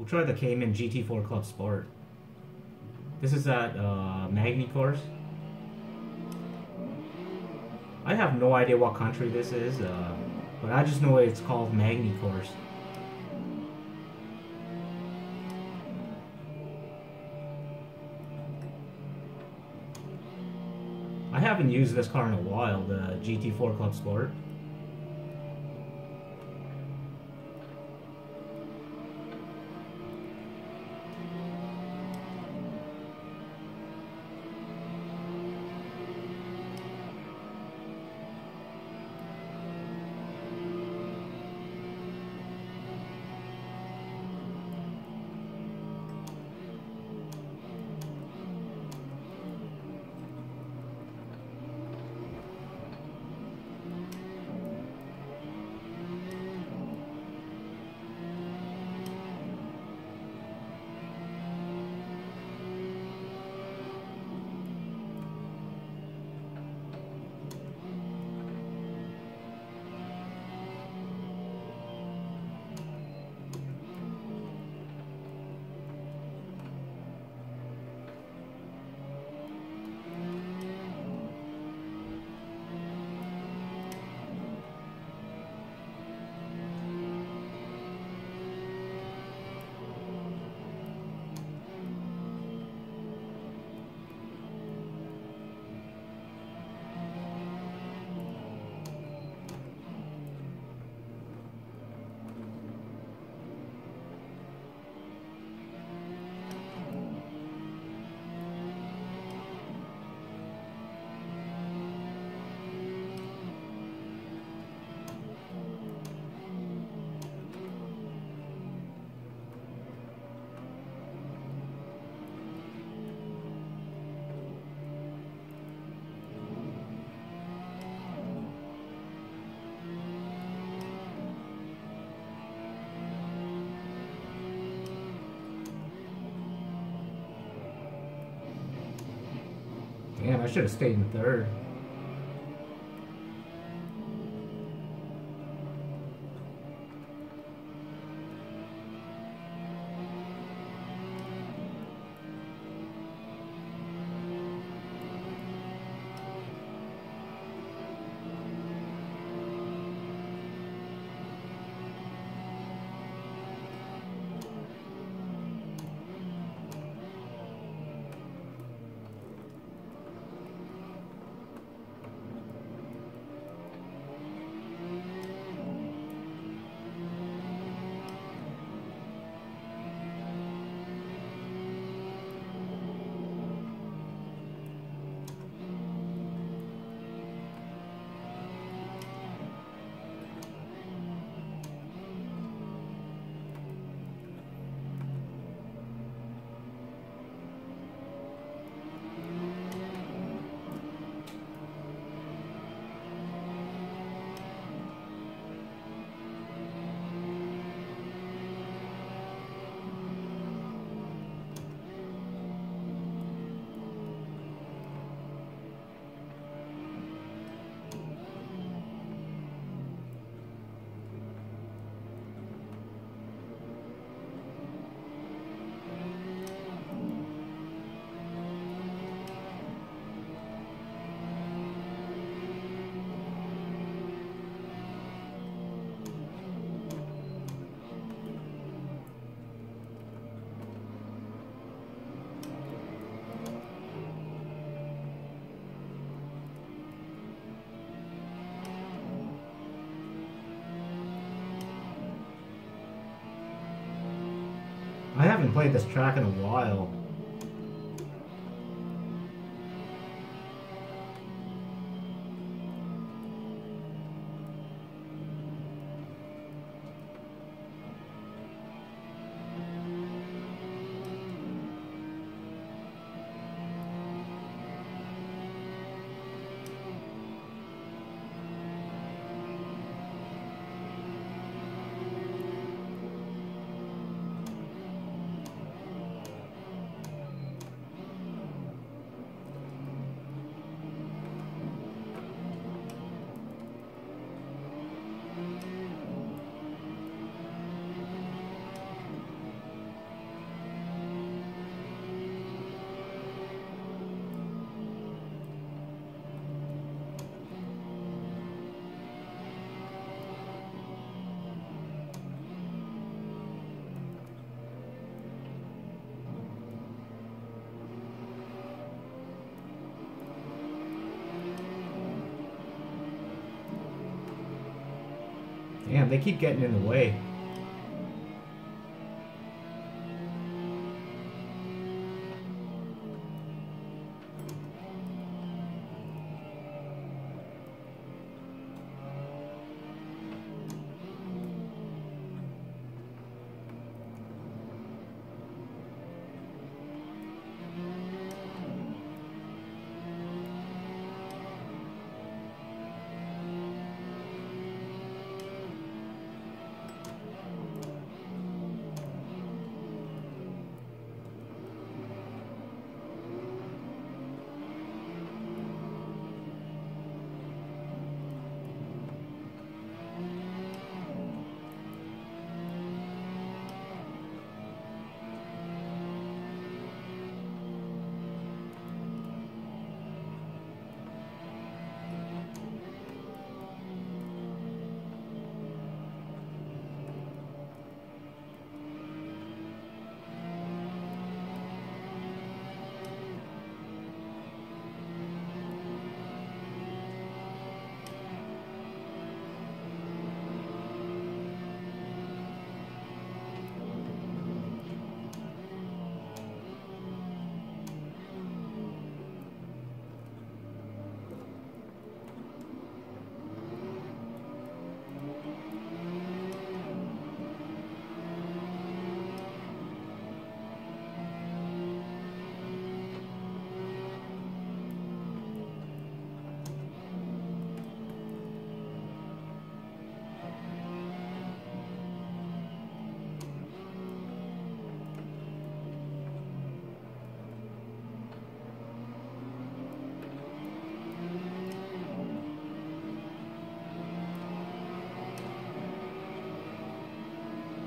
We'll try the Cayman GT4 Club Sport. This is at uh, Magny Cours. I have no idea what country this is, uh, but I just know it's called Magny Cours. I haven't used this car in a while, the GT4 Club Sport. Damn, I should have stayed in third. Haven't played this track in a while. They keep getting in the way.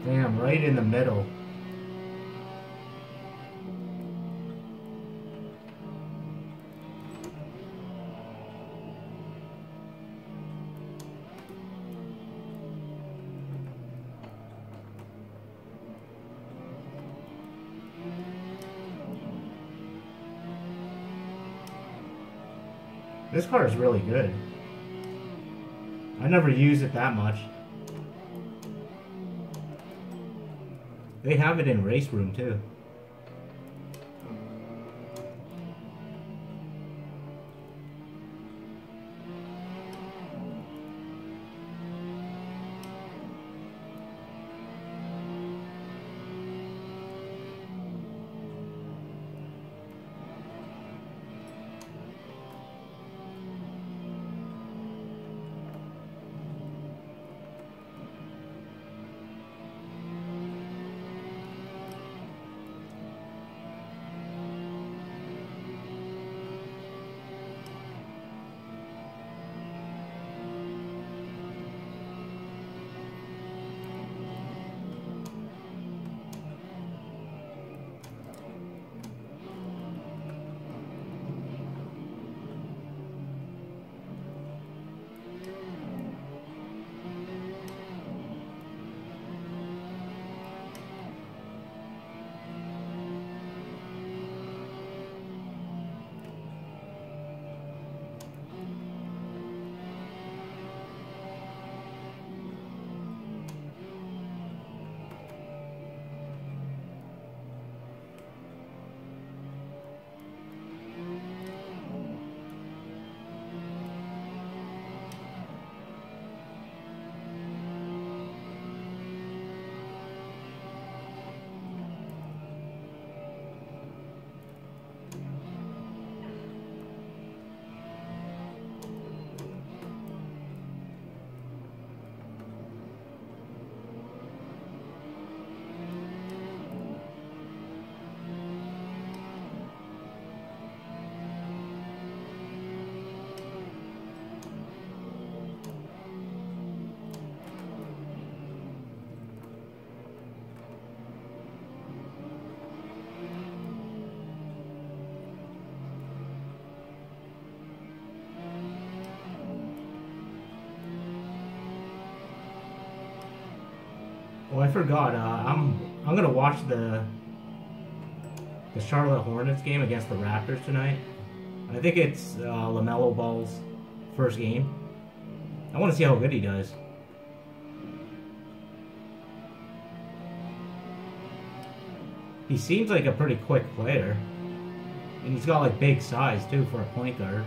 Damn, right in the middle. This car is really good. I never use it that much. They have it in race room too. Oh, I forgot. Uh, I'm I'm gonna watch the the Charlotte Hornets game against the Raptors tonight. I think it's uh, Lamelo Ball's first game. I want to see how good he does. He seems like a pretty quick player, and he's got like big size too for a point guard.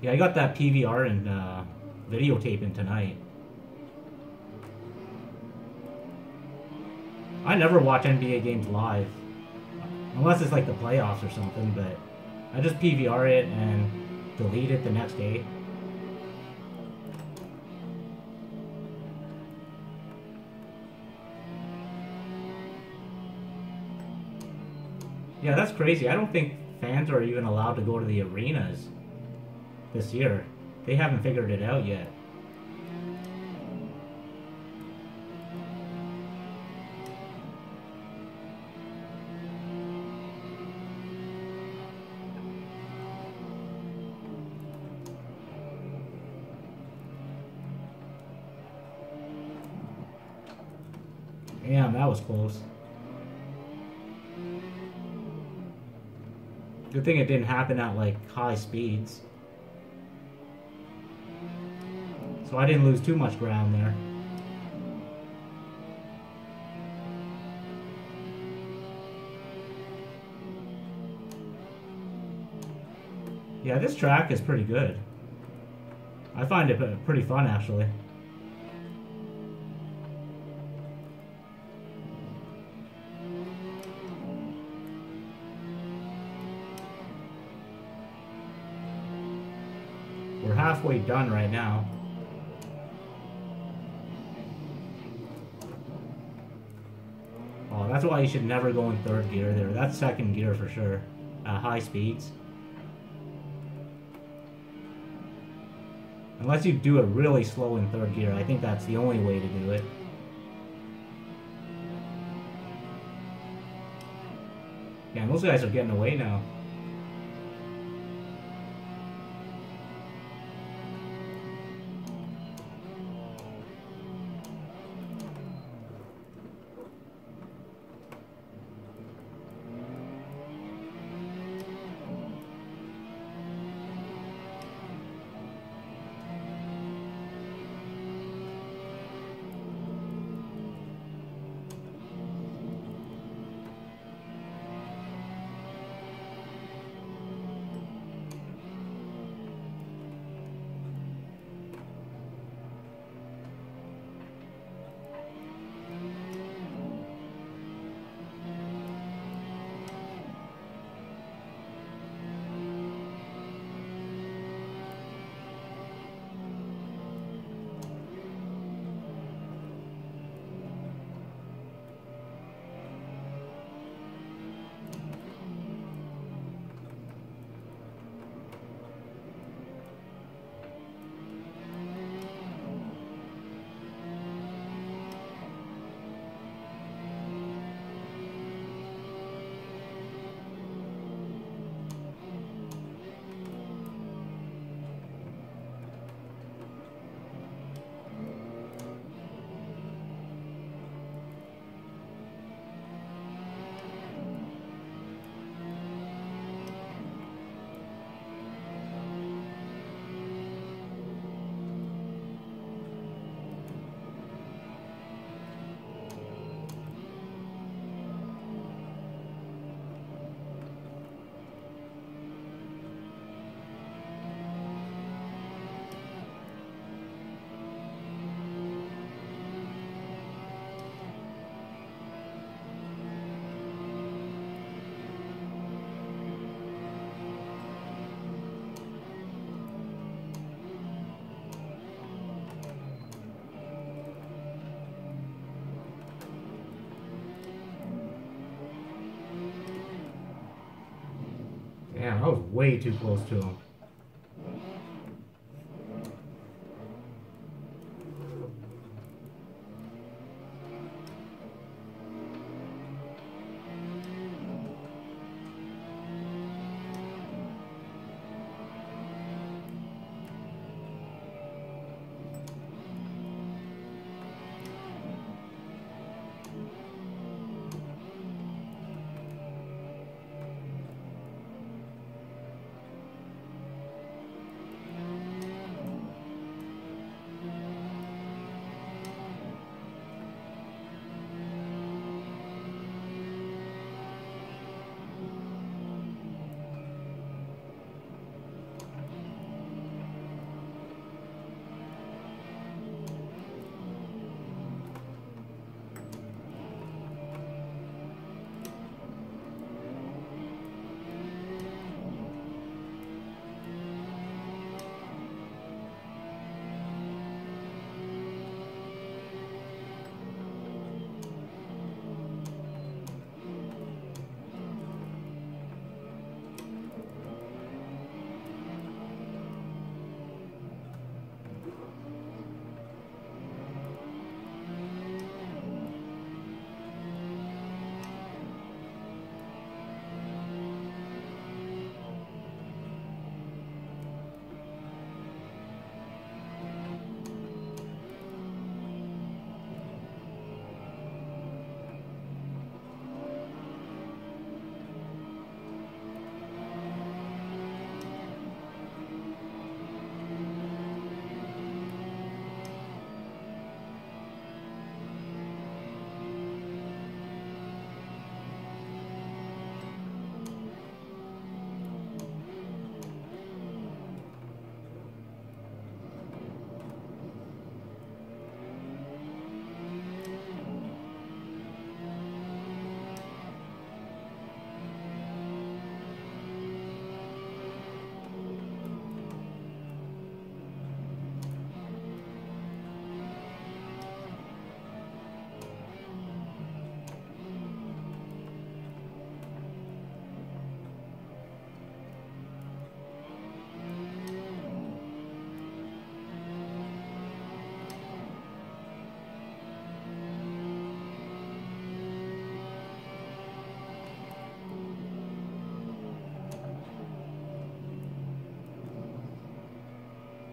Yeah, I got that PVR and uh, videotaping tonight. I never watch NBA games live. Unless it's like the playoffs or something, but I just PVR it and delete it the next day. Yeah, that's crazy. I don't think fans are even allowed to go to the arenas this year. They haven't figured it out yet. Damn, that was close. Good thing it didn't happen at like high speeds. So I didn't lose too much ground there. Yeah, this track is pretty good. I find it pretty fun actually. We're halfway done right now. That's why you should never go in third gear there. That's second gear for sure. At high speeds. Unless you do it really slow in third gear. I think that's the only way to do it. Yeah, those guys are getting away now. I was way too close to him.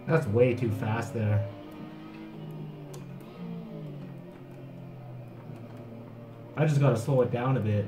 That's way too fast there. I just gotta slow it down a bit.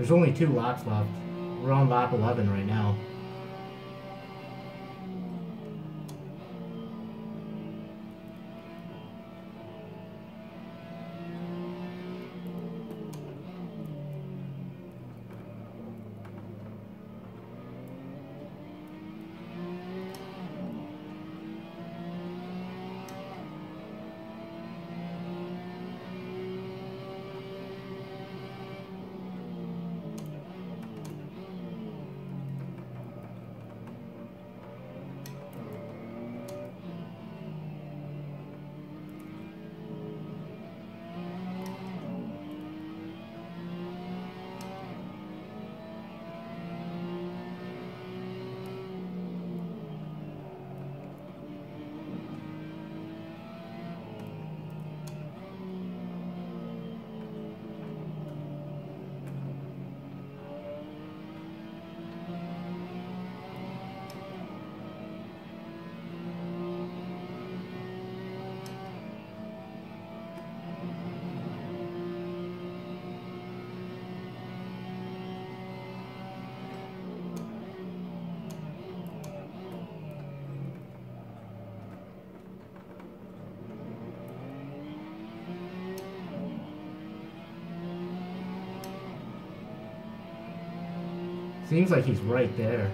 There's only two laps left. We're on lap 11 right now. Seems like he's right there.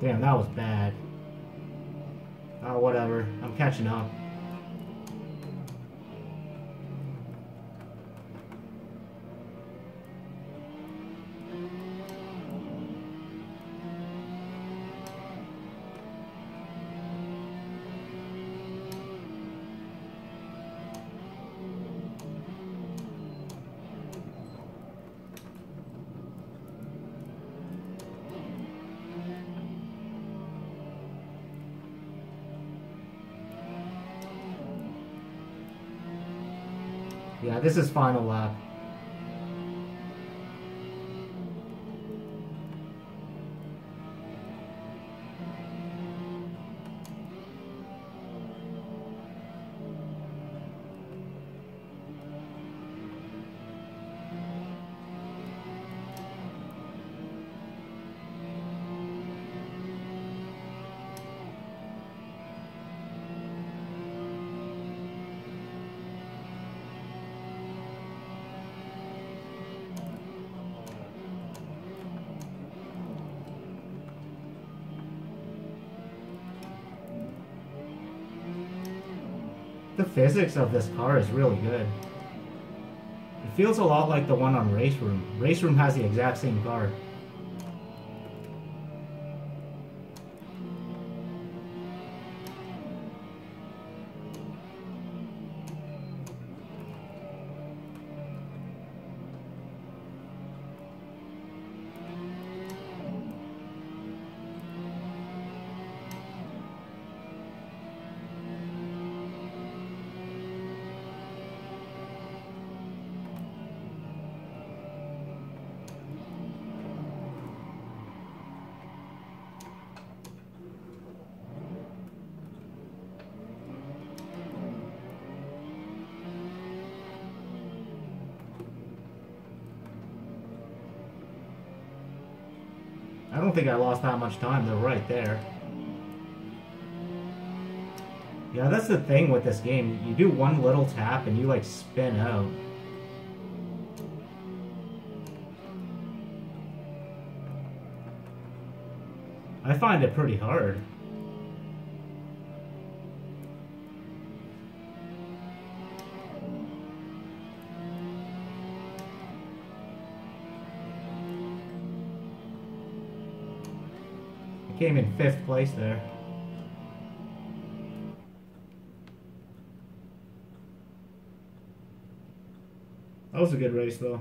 Damn, that was bad. Oh, whatever. I'm catching up. This is final lap. Physics of this car is really good. It feels a lot like the one on Race Room. Race Room has the exact same car. I don't think I lost that much time. They're right there. Yeah, that's the thing with this game. You do one little tap and you like spin out. I find it pretty hard. Came in fifth place there. That was a good race though.